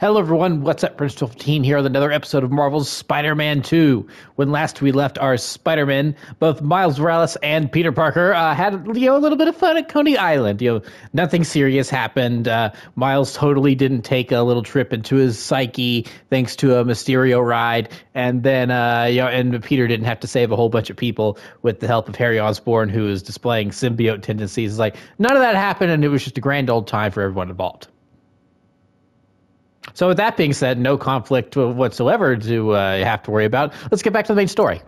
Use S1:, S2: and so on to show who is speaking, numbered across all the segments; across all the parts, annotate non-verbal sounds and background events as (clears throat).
S1: Hello, everyone. What's up? Prentice 15 here with another episode of Marvel's Spider Man 2. When last we left our Spider Man, both Miles Morales and Peter Parker uh, had you know, a little bit of fun at Coney Island. You know, nothing serious happened. Uh, Miles totally didn't take a little trip into his psyche thanks to a Mysterio ride. And then, uh, you know, and Peter didn't have to save a whole bunch of people with the help of Harry Osborn, who is displaying symbiote tendencies. It's like, none of that happened, and it was just a grand old time for everyone involved. So, with that being said, no conflict whatsoever to uh, have to worry about. Let's get back to the main story.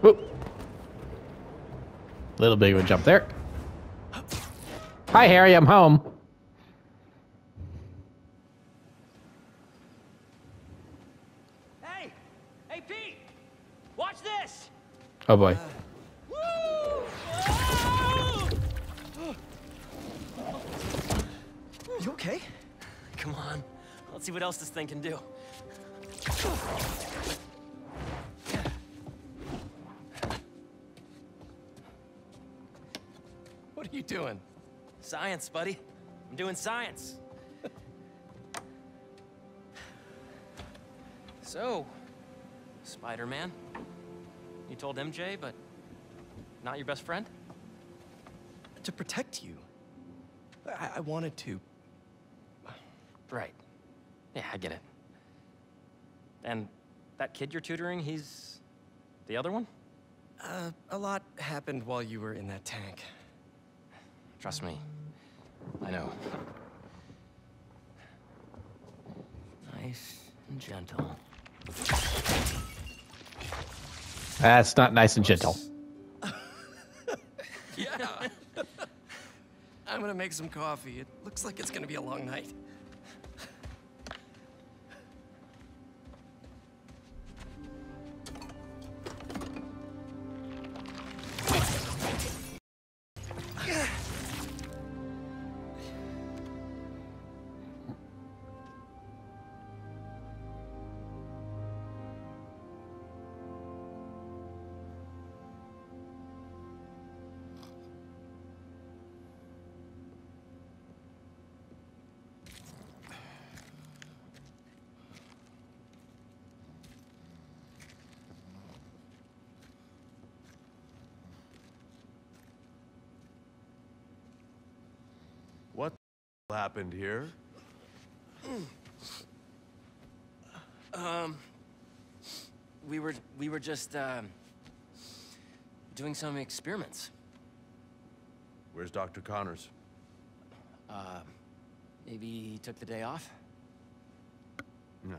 S1: Whoop. Little big of a jump there. Hi, Harry. I'm home.
S2: Hey! Hey, Pete! Watch this!
S1: Oh boy.
S2: You okay? Come on. Let's see what else this thing can do.
S3: What are you doing?
S2: Science, buddy. I'm doing science. so, Spider-Man, you told MJ, but not your best friend?
S3: To protect you. I, I wanted to.
S2: Right. Yeah, I get it. And that kid you're tutoring, he's the other one?
S3: Uh, a lot happened while you were in that tank.
S2: Trust me. I know. Nice and gentle.
S1: That's not nice and gentle. (laughs)
S3: Yeah. I'm gonna make some coffee. It looks like it's gonna be a long night.
S4: Happened here?
S2: Um, we were we were just um, doing some experiments.
S4: Where's Dr. Connors?
S2: Uh, maybe he took the day off.
S4: No.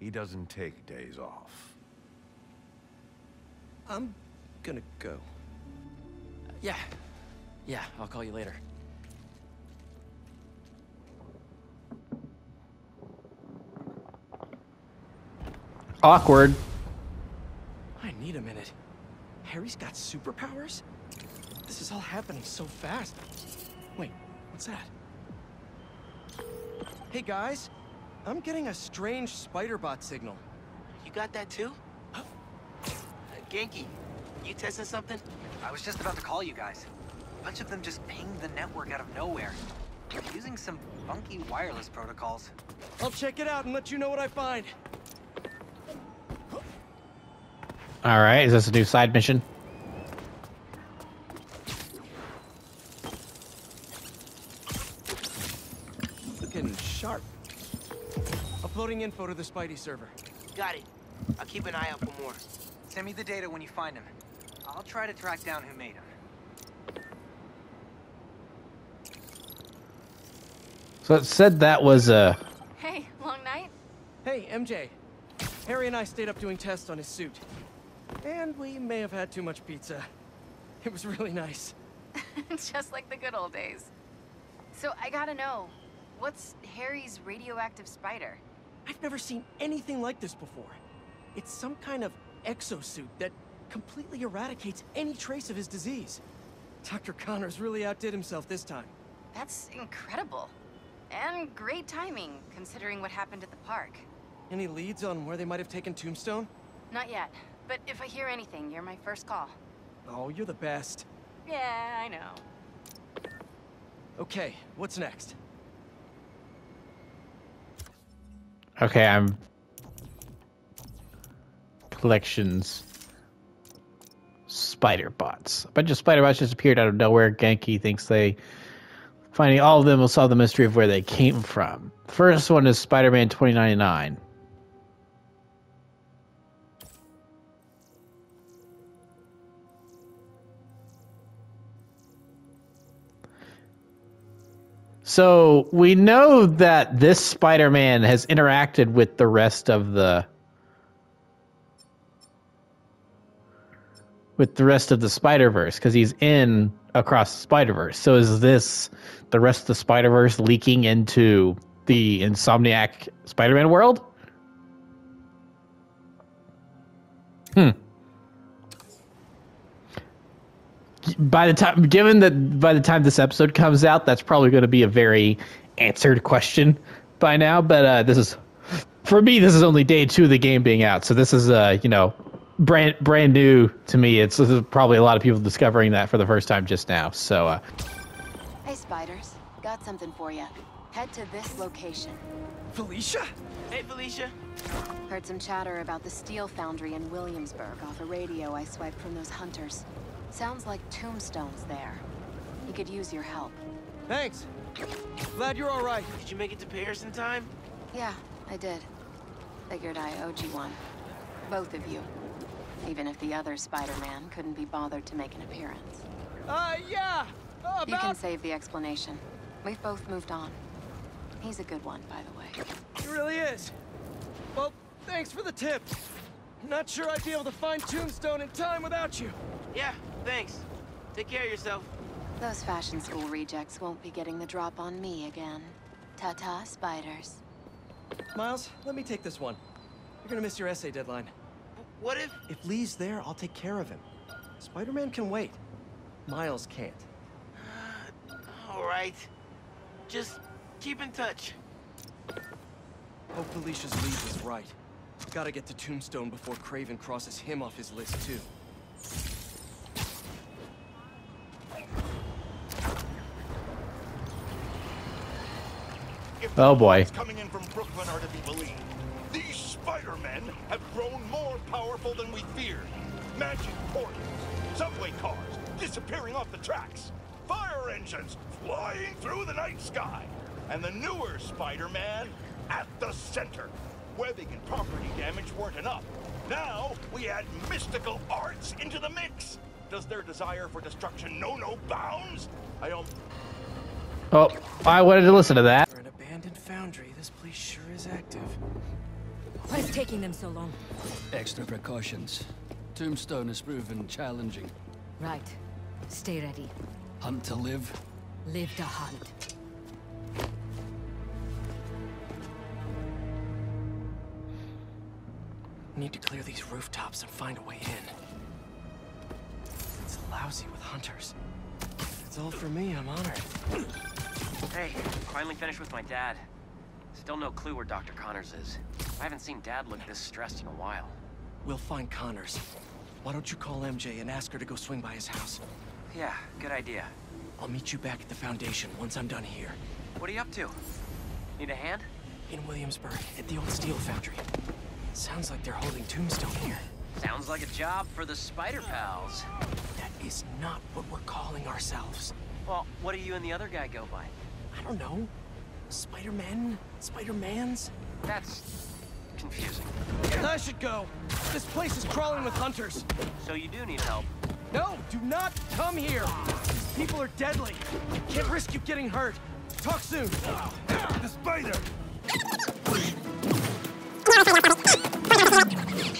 S4: He doesn't take days off.
S3: I'm gonna go.
S2: Yeah, yeah. I'll call you later.
S1: Awkward.
S3: I need a minute. Harry's got superpowers? This is all happening so fast. Wait, what's that? Hey guys, I'm getting a strange spider bot signal.
S5: You got that too? Uh, Ganke, you testing something? I was just about to call you guys. A bunch of them just pinged the network out of nowhere. Using some funky wireless protocols.
S3: I'll check it out and let you know what I find.
S1: All right. Is this a new side mission?
S3: Looking sharp. Uploading info to the Spidey server.
S5: Got it. I'll keep an eye out for more. Send me the data when you find them. I'll try to track down who made them.
S1: So it said that was a.
S6: Hey, long night?
S3: Hey, MJ. Harry and I stayed up doing tests on his suit. And we may have had too much pizza. It was really nice. (laughs)
S6: Just like the good old days. So I gotta know, what's Harry's radioactive spider?
S3: I've never seen anything like this before. It's some kind of exosuit that completely eradicates any trace of his disease. Dr. Connors really outdid himself this time.
S6: That's incredible. And great timing, considering what happened at the park.
S3: Any leads on where they might have taken Tombstone?
S6: Not yet, But if I hear anything, you're my first call.
S3: Oh, you're the best.
S6: Yeah, I know.
S3: Okay, what's next?
S1: Okay, I'm collections. Spider bots. A bunch of spider bots just appeared out of nowhere. Ganke thinks they finding all of them will solve the mystery of where they came from. First one is Spider-Man 2099. So we know that this Spider-Man has interacted with the rest of the with the rest of the Spider-Verse because he's in across the Spider-Verse. So is this the rest of the Spider-Verse leaking into the Insomniac Spider-Man world? Hmm. By the time given that by the time this episode comes out that's probably going to be a very answered question by now but uh, this is for me this is only day two of the game being out so this is uh you know brand brand new to me it's this is probably a lot of people discovering that for the first time just now so uh
S6: Hey, spiders. Got something for you. Head to this location.
S3: Felicia?
S5: Hey, Felicia.
S6: Heard some chatter about the steel foundry in Williamsburg off a radio I swiped from those hunters. Sounds like Tombstone's there. He could use your help.
S3: Thanks. Glad you're all right.
S5: Did you make it to Paris in time?
S6: Yeah, I did. Figured I owed you one. Both of you. Even if the other Spider-Man couldn't be bothered to make an appearance.
S3: Uh, yeah. Uh,
S6: You can save the explanation. We've both moved on. He's a good one, by the way.
S3: He really is. Well, thanks for the tip. Not sure I'd be able to find Tombstone in time without you.
S5: Yeah, thanks. Take care of yourself.
S6: Those fashion school rejects won't be getting the drop on me again. Ta-ta, spiders.
S3: Miles, let me take this one. You're gonna miss your essay deadline.
S5: What if...
S3: If Li's there, I'll take care of him. Spider-Man can wait. Miles can't. (sighs)
S5: All right. Just keep in touch.
S3: Hope Felicia's lead was right. Gotta get to Tombstone before Kraven crosses him off his list, too.
S1: Oh,
S7: oh
S1: boy.
S7: coming in from Brooklyn are to be believed, these Spider-Men have grown more powerful than we feared. Magic portals, subway cars disappearing off the tracks, fire engines flying through the night sky, and the newer Spider-Man at the center. Webbing and property damage weren't enough. Now we add mystical arts into the mix. Does their desire for destruction know no bounds? I don't
S1: oh i wanted to listen to that
S3: For an abandoned foundry, this place sure is active.
S8: What's taking them so long?
S9: Extra precautions. Tombstone has proven challenging.
S8: Right. Stay ready.
S9: Hunt to live.
S8: Live to hunt.
S3: Need to clear these rooftops and find a way in. It's lousy with hunters. It's all for me, I'm honored.
S2: Hey, finally finished with my dad. Still no clue where Dr. Connors is. I haven't seen Dad look this stressed in a while.
S3: We'll find Connors. Why don't you call MJ and ask her to go swing by his house?
S2: Yeah, good idea.
S3: I'll meet you back at the Foundation once I'm done here.
S2: What are you up to? Need a hand?
S3: In Williamsburg, at the old steel foundry. Sounds like they're holding Tombstone here.
S2: Sounds like a job for the Spider Pals.
S3: That is not what we're calling ourselves.
S2: Well, what do you and the other guy go by?
S3: I don't know. Spider-Man? Spider-Mans?
S2: That's confusing.
S3: I should go. This place is crawling with hunters.
S2: So you do need help.
S3: No, do not come here. These people are deadly. Can't risk you getting hurt. Talk soon.
S7: The spider!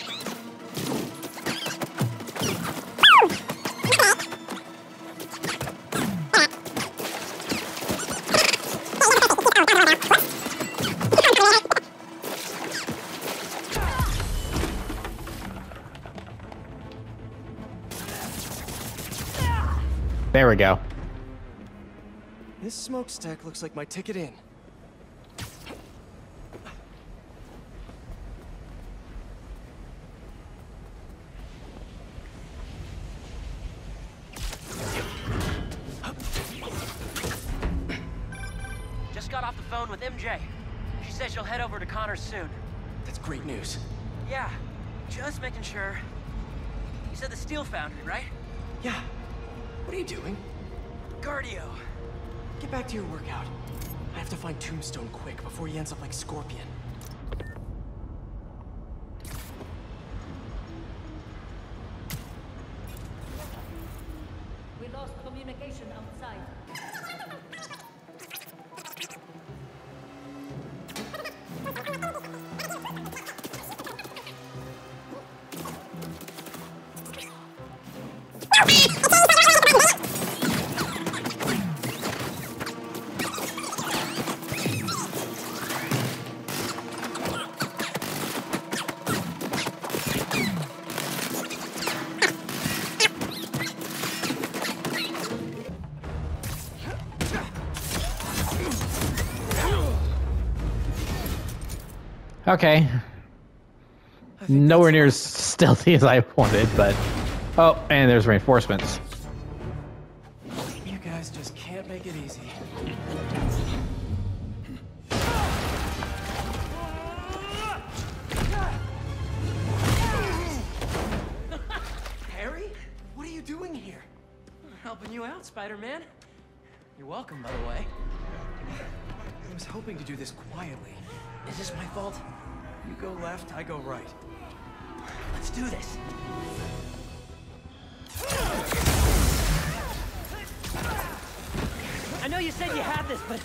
S7: (laughs)
S1: go.
S3: This smokestack looks like my ticket in.
S2: Just got off the phone with MJ. She says she'll head over to Connors soon.
S3: That's great news.
S2: Yeah, just making sure. You said the steel foundry, right?
S3: Yeah, what are you doing?
S2: Cardio.
S3: Get back to your workout. I have to find Tombstone quick before he ends up like Scorpion.
S1: Okay. Nowhere near as stealthy as I wanted, but. Oh, and there's reinforcements.
S3: You guys just can't make it easy. Harry? What are you doing here?
S2: I'm Helping you out, Spider-Man. You're welcome, by the way.
S3: I was hoping to do this quietly.
S2: Is this my fault?
S3: You go left, I go right.
S2: Let's do this. I know you said you had this, but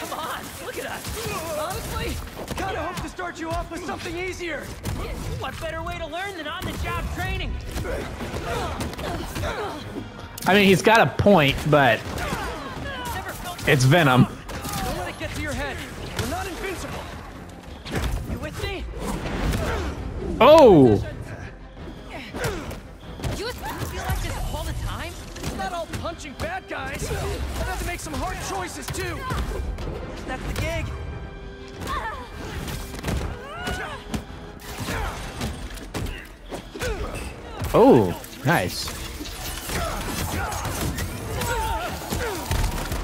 S2: come on, look at us.
S3: Honestly, kinda hope to start you off with something easier.
S2: What better way to learn than on-the-job training?
S1: I mean, he's got a point, but it's Venom.
S3: Don't let it get to your head. We're not invincible.
S2: You with me?
S1: Oh!
S2: You feel like this all the time?
S3: It's not all punching bad guys. I've to make some hard choices too.
S2: That's the gig.
S1: Oh, nice.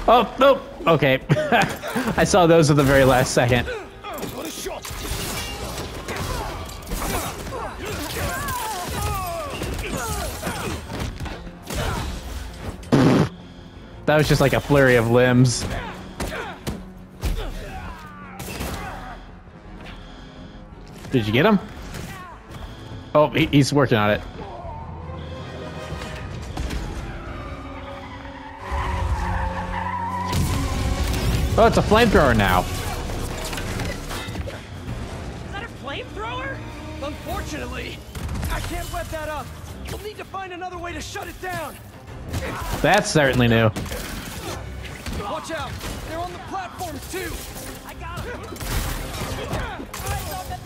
S1: Oh, nope. Okay. (laughs) I saw those at the very last second. That was just like a flurry of limbs. Did you get him? Oh, he, he's working on it. Oh, it's a flamethrower now.
S3: Another way to shut it down.
S1: That's certainly new.
S3: Watch out. They're on the platforms too.
S2: I got him.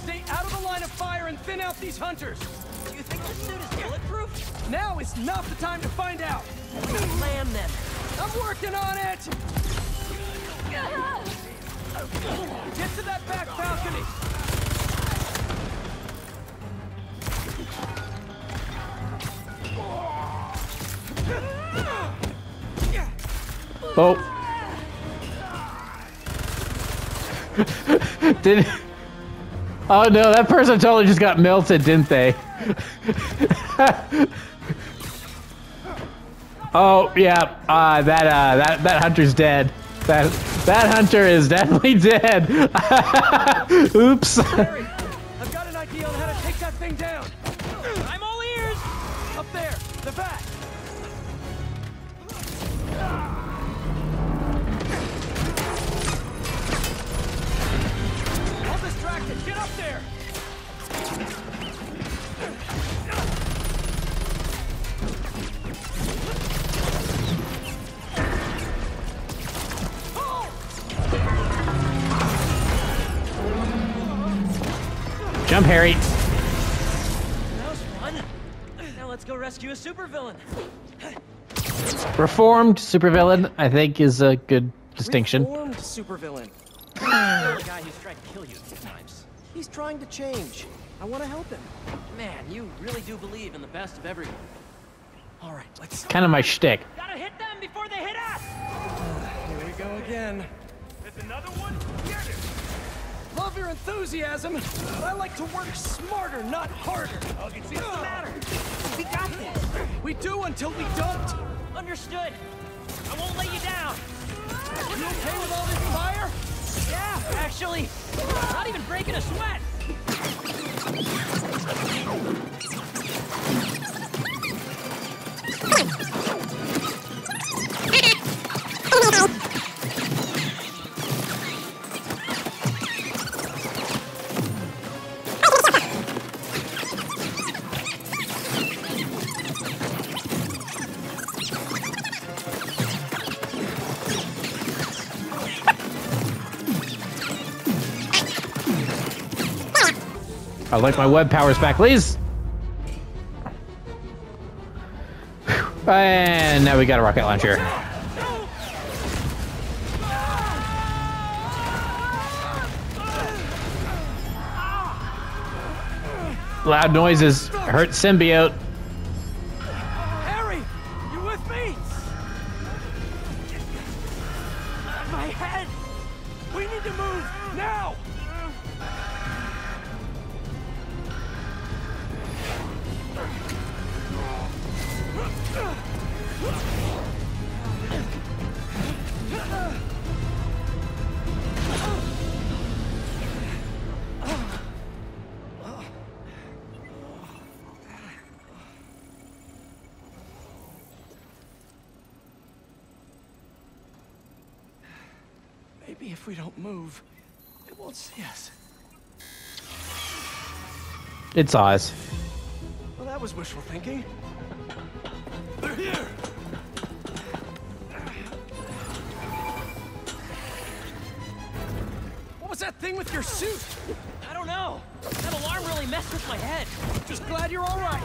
S3: Stay out of the line of fire and thin out these hunters.
S2: Do you think this suit is bulletproof?
S3: Now is not the time to find out.
S2: Land them.
S3: I'm working on it. (laughs) Get to that back balcony.
S1: Oh. (laughs) Did. Oh no, that person totally just got melted, didn't they? (laughs) oh yeah, uh, that uh, that that hunter's dead. That that hunter is definitely dead. (laughs) Oops. Jump, Harry.
S2: That was fun. Now let's go rescue a supervillain.
S1: Reformed supervillain, I think, is a good distinction.
S3: Reformed supervillain. (sighs)
S2: The guy who's tried to kill you a few times.
S3: He's trying to change. I want to help him.
S2: Man, you really do believe in the best of everyone.
S3: All right, let's.
S1: Kind of my shtick.
S2: Gotta hit them before they hit us! (sighs)
S3: Here we go again.
S10: There's another one? Yeah!
S3: your enthusiasm, but I like to work smarter, not harder. What's the matter?
S11: We got this.
S3: We do until we don't.
S11: Understood. I won't let you down.
S3: You okay with all this fire?
S11: Yeah, actually, not even breaking a sweat.
S1: I'd like my web powers back, please. And now we got a rocket launcher. Loud noises hurt symbiote.
S3: Won't see us.
S1: It's Oz.
S3: Well, that was wishful thinking. They're here! What was that thing with your suit?
S11: I don't know. That alarm really messed with my head.
S3: Just glad you're all right.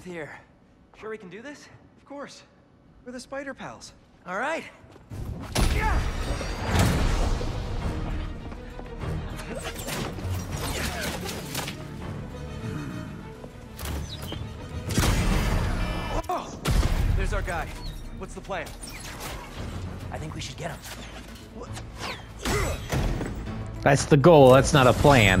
S2: Depth here. Sure we can do this?
S3: Of course. We're the spider pals.
S2: All right.
S3: Oh! There's our guy. What's the plan?
S2: I think we should get him.
S1: That's the goal, that's not a plan.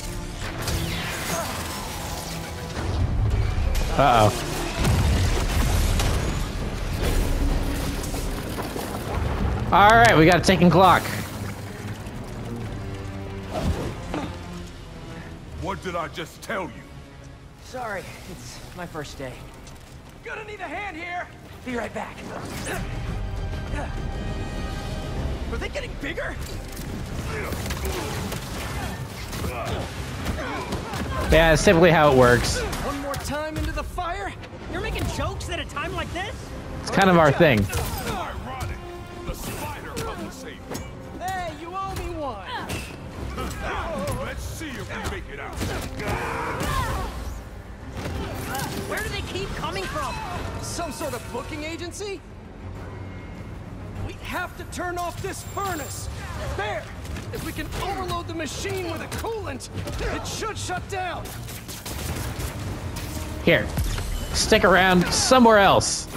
S1: Uh oh. All right, we got a ticking clock.
S7: What did I just tell you?
S2: Sorry, it's my first day.
S3: Gonna need a hand here!
S2: Be right back.
S3: Are they getting bigger?
S1: Yeah, it's typically how it works. It's kind of our thing.
S7: Ironic. The spider come to save me.
S3: Hey, you owe me one!
S7: Let's see if we make it out.
S11: Where do they keep coming from?
S3: Some sort of booking agency? We have to turn off this furnace! There! If we can overload the machine with a coolant, it should shut down!
S1: Here, Stick around somewhere else.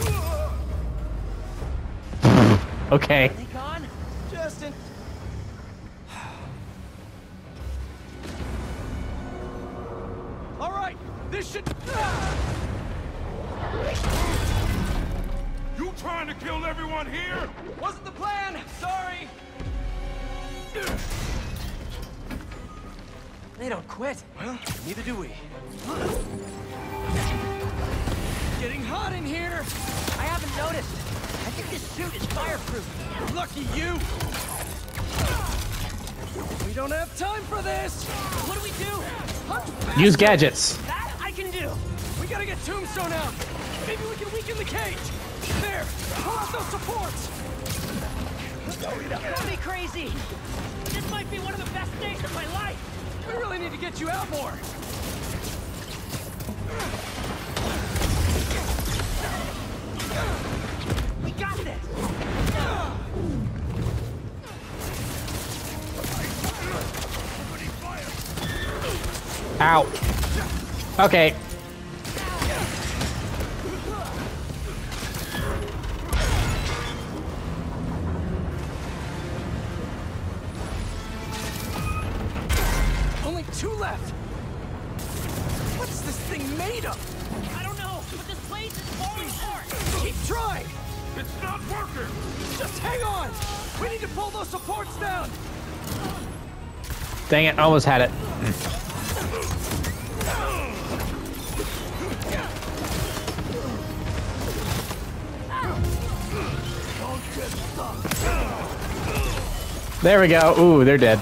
S1: (sighs) okay. (sighs)
S11: All right,
S3: this should. (sighs)
S7: You trying to kill everyone here?
S3: Wasn't the plan. Sorry.
S2: They don't quit.
S3: Well, neither do we. (laughs) Getting hot in here!
S2: I haven't noticed. I think this suit is fireproof.
S3: Lucky you! We don't have time for this!
S2: What do we do?
S1: Use gadgets.
S2: That I can do.
S3: We gotta get Tombstone out! Maybe we can weaken the cage! There! Pull out those supports!
S2: Don't be crazy. This might be one of the best days of my life.
S3: We really need to get you out more!
S2: We got this.
S1: Ow. Okay. Dang it, almost had it. There we go. Ooh, they're dead.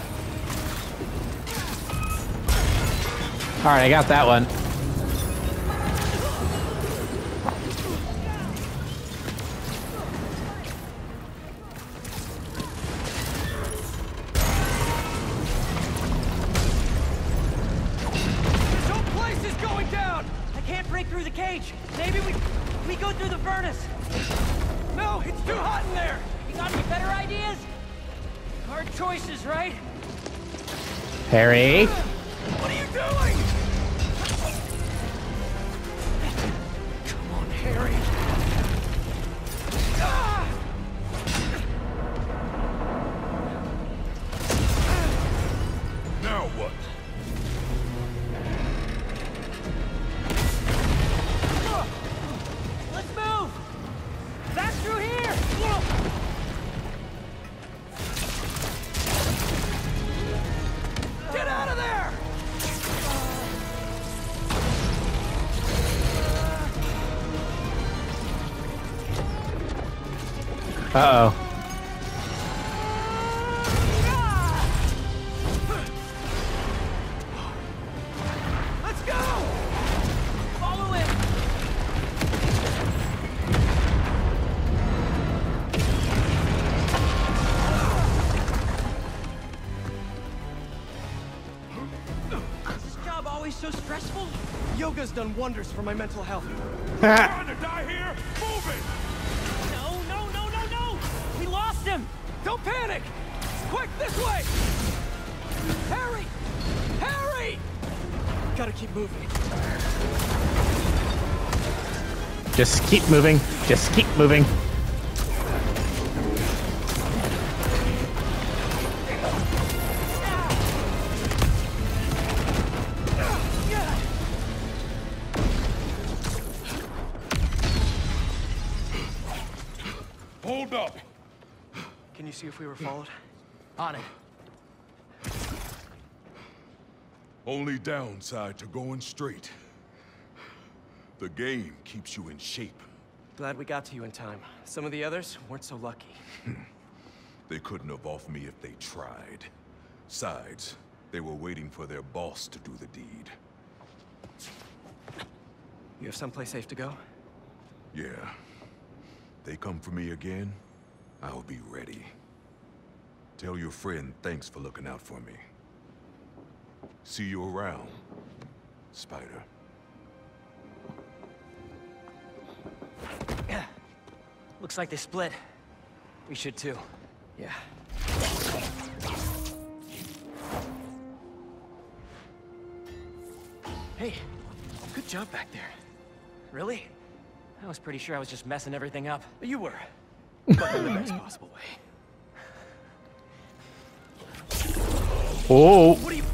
S1: All right, I got that one. Harry. Uh oh.
S3: Let's go!
S2: Follow him. Is this job always so stressful?
S3: Yoga's done wonders for my mental health. (laughs) this way! Harry! Harry! Gotta keep moving.
S1: Just keep moving. Just keep moving.
S7: Only downside to going straight. The game keeps you in shape.
S3: Glad we got to you in time. Some of the others weren't so lucky. (laughs)
S7: They couldn't have off me if they tried. Sides, they were waiting for their boss to do the deed.
S3: You have someplace safe to go?
S7: Yeah. They come for me again, I'll be ready. Tell your friend thanks for looking out for me. See you around, Spider. (clears throat)
S2: Looks like they split. We should too.
S3: Yeah.
S2: Hey, good job back there. Really? I was pretty sure I was just messing everything up.
S3: But you were. (clears throat) But in the best possible way.
S1: Oh.
S2: What are you...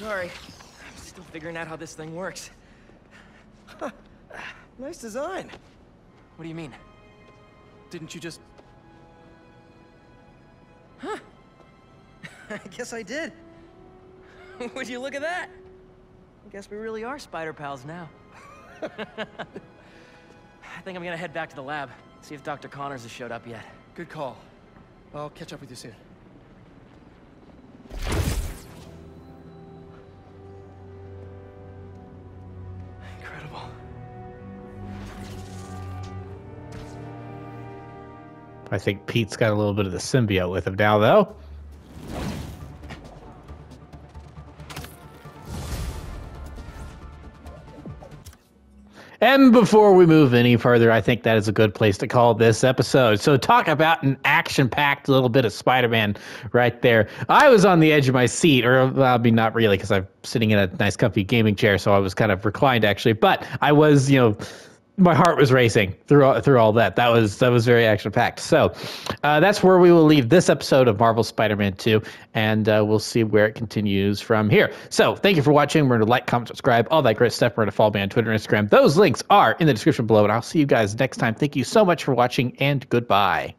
S2: Sorry. I'm still figuring out how this thing works. (laughs)
S3: Nice design.
S2: What do you mean?
S3: Didn't you just... Huh. (laughs)
S2: I guess I did. (laughs) Would you look at that? I guess we really are spider pals now. I think I'm gonna head back to the lab, see if Dr. Connors has showed up yet.
S3: Good call. I'll catch up with you soon.
S1: I think Pete's got a little bit of the symbiote with him now, though. And before we move any further, I think that is a good place to call this episode. So, talk about an action packed little bit of Spider Man right there. I was on the edge of my seat, or I mean, not really, because I'm sitting in a nice, comfy gaming chair, so I was kind of reclined actually. But I was, you know, my heart was racing through all, through all that. That was that was very action packed. So uh, that's where we will leave this episode of Marvel Spider-Man 2, and uh, we'll see where it continues from here. So thank you for watching. Remember to like, comment, subscribe, all that great stuff. Remember to follow me on Twitter and Instagram. Those links are in the description below, and I'll see you guys next time. Thank you so much for watching, and goodbye.